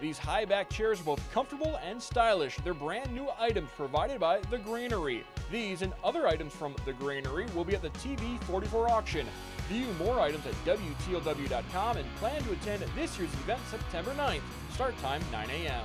These high back chairs are both comfortable and stylish. They're brand new items provided by The Granary. These and other items from The Granary will be at the TV 44 auction. View more items at wtlw.com and plan to attend this year's event September 9th. Start time 9 a.m.